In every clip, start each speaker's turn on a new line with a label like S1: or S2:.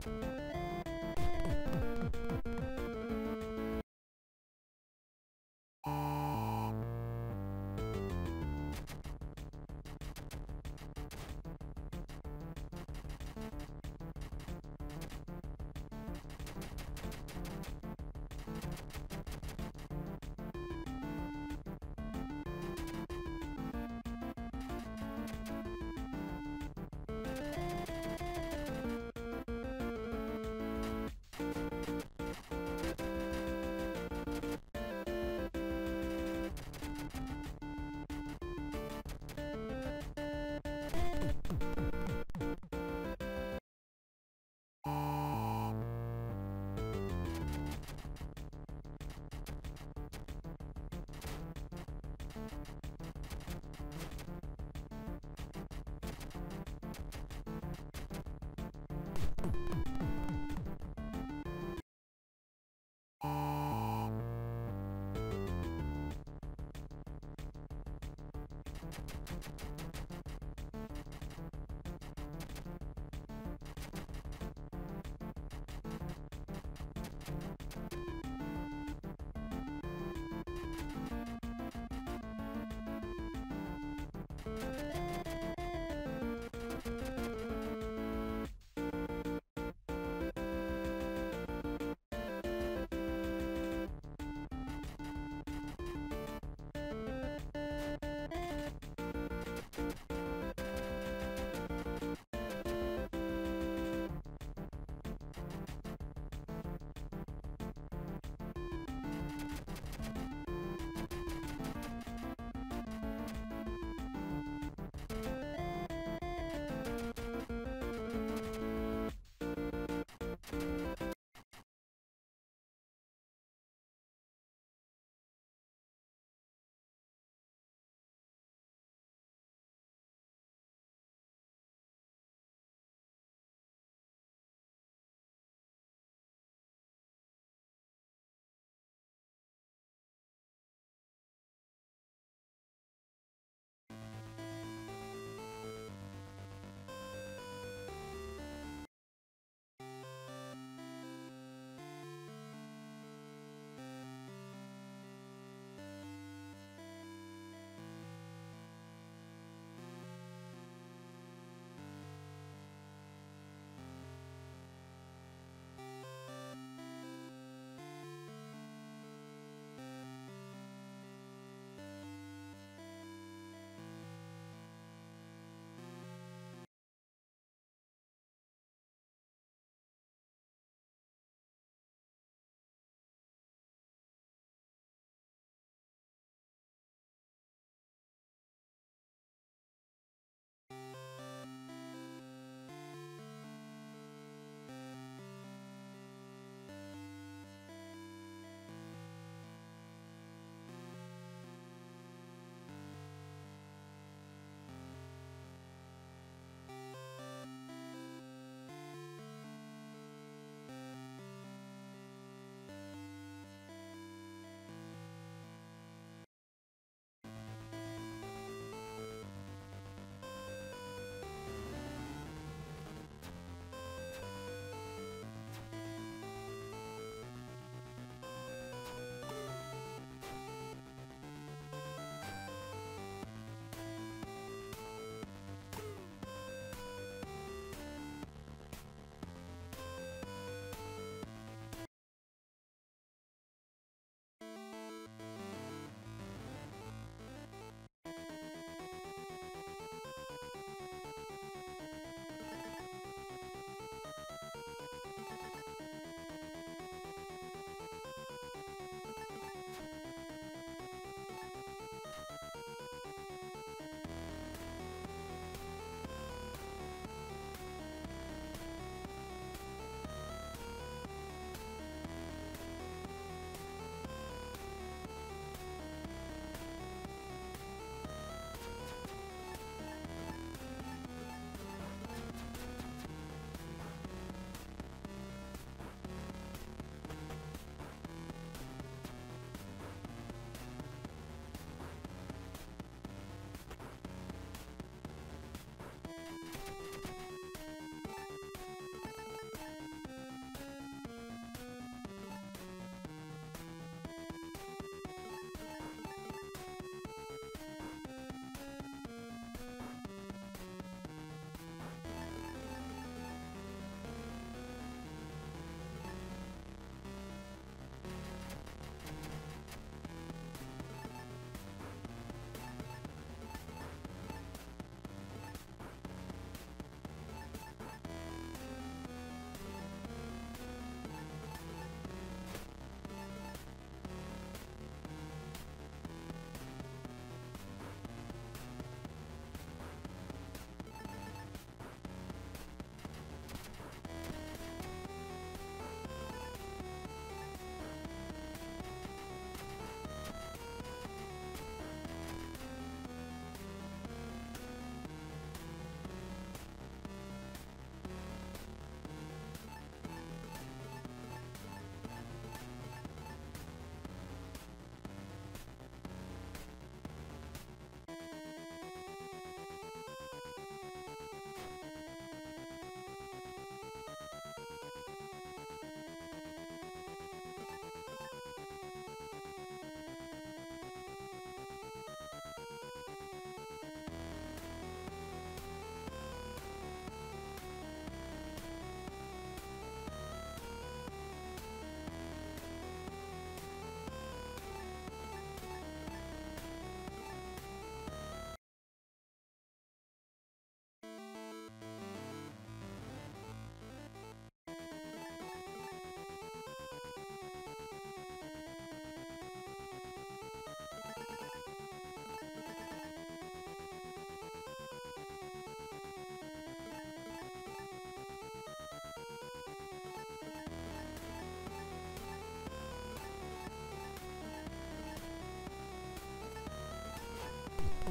S1: thank
S2: you Música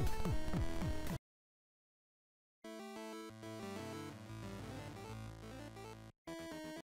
S2: Oh, oh, oh.